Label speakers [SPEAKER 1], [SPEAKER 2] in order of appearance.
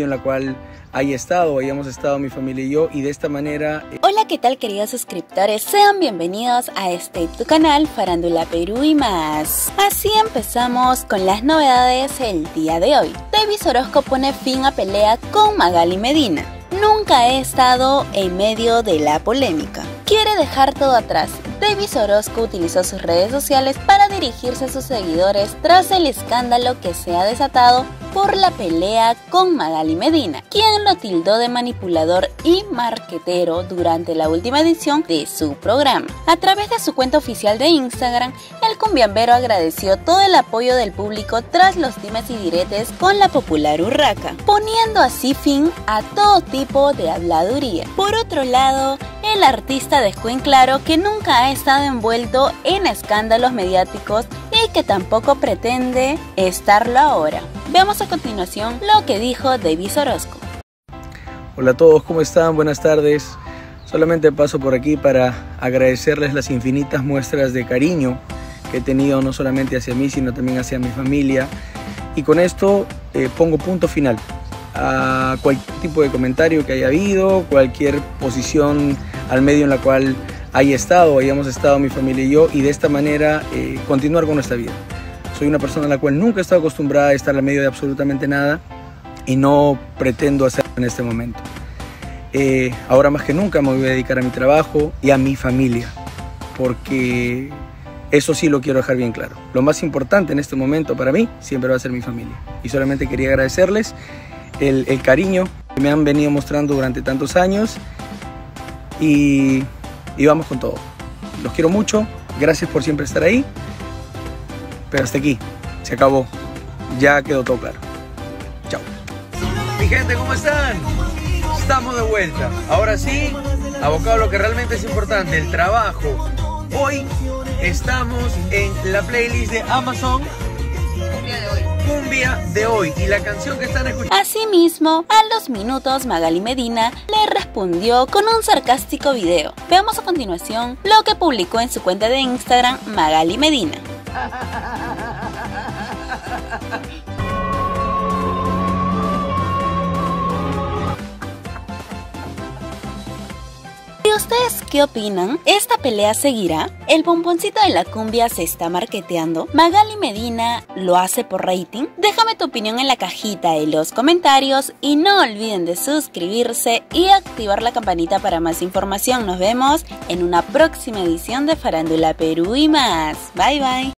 [SPEAKER 1] en la cual haya estado, hayamos estado mi familia y yo y de esta manera...
[SPEAKER 2] Eh, Hola, ¿qué tal queridos suscriptores? Sean bienvenidos a este tu canal Farándula Perú y más. Así empezamos con las novedades el día de hoy. Davis Orozco pone fin a pelea con Magali Medina. Nunca he estado en medio de la polémica. Quiere dejar todo atrás Davis Orozco utilizó sus redes sociales para dirigirse a sus seguidores tras el escándalo que se ha desatado por la pelea con Magali Medina, quien lo tildó de manipulador y marquetero durante la última edición de su programa. A través de su cuenta oficial de Instagram, cumbiambero agradeció todo el apoyo del público tras los dimes y diretes con la popular Urraca, poniendo así fin a todo tipo de habladuría. Por otro lado, el artista dejó en claro que nunca ha estado envuelto en escándalos mediáticos y que tampoco pretende estarlo ahora. Veamos a continuación lo que dijo David Orozco.
[SPEAKER 1] Hola a todos, ¿cómo están? Buenas tardes. Solamente paso por aquí para agradecerles las infinitas muestras de cariño que he tenido no solamente hacia mí, sino también hacia mi familia. Y con esto eh, pongo punto final a cualquier tipo de comentario que haya habido, cualquier posición al medio en la cual haya estado, hayamos estado mi familia y yo, y de esta manera eh, continuar con nuestra vida. Soy una persona a la cual nunca he estado acostumbrada a estar al medio de absolutamente nada y no pretendo hacerlo en este momento. Eh, ahora más que nunca me voy a dedicar a mi trabajo y a mi familia, porque eso sí lo quiero dejar bien claro. Lo más importante en este momento para mí siempre va a ser mi familia. Y solamente quería agradecerles el, cariño que me han venido mostrando durante tantos años y y vamos con todo. Los quiero mucho, gracias por siempre estar ahí, pero hasta aquí, se acabó, ya quedó todo claro. Chao. Mi gente, ¿cómo están? Estamos de vuelta. Ahora sí, abocado a lo que realmente es importante, el trabajo. Hoy estamos en la playlist de Amazon cumbia de hoy y la canción que están escuchando.
[SPEAKER 2] Asimismo, a los minutos Magali Medina le respondió con un sarcástico video. Veamos a continuación lo que publicó en su cuenta de Instagram Magali Medina. ¿Y ustedes qué opinan? ¿Esta pelea seguirá? ¿El bomboncito de la cumbia se está marketeando? ¿Magali Medina lo hace por rating? Déjame tu opinión en la cajita de los comentarios y no olviden de suscribirse y activar la campanita para más información. Nos vemos en una próxima edición de Farándula Perú y más. Bye bye.